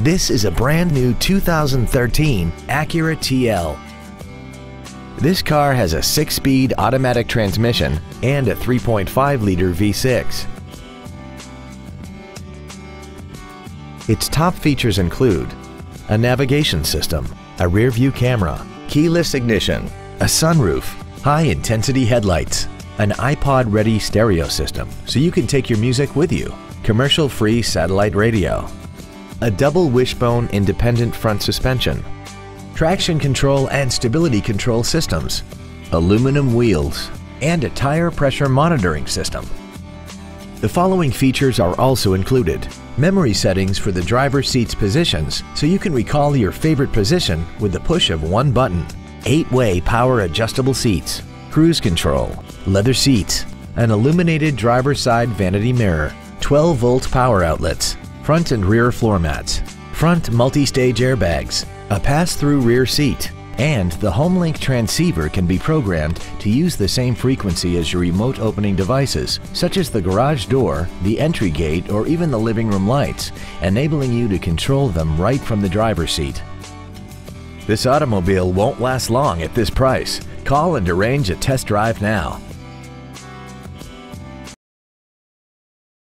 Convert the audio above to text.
This is a brand new 2013 Acura TL. This car has a six-speed automatic transmission and a 3.5-liter V6. Its top features include a navigation system, a rear-view camera, keyless ignition, a sunroof, high-intensity headlights, an iPod-ready stereo system so you can take your music with you, commercial-free satellite radio, a double wishbone independent front suspension, traction control and stability control systems, aluminum wheels, and a tire pressure monitoring system. The following features are also included. Memory settings for the driver's seat's positions so you can recall your favorite position with the push of one button. 8-way power adjustable seats, cruise control, leather seats, an illuminated driver's side vanity mirror, 12 volt power outlets, front and rear floor mats, front multi-stage airbags, a pass-through rear seat, and the HomeLink transceiver can be programmed to use the same frequency as your remote opening devices, such as the garage door, the entry gate, or even the living room lights, enabling you to control them right from the driver's seat. This automobile won't last long at this price. Call and arrange a test drive now.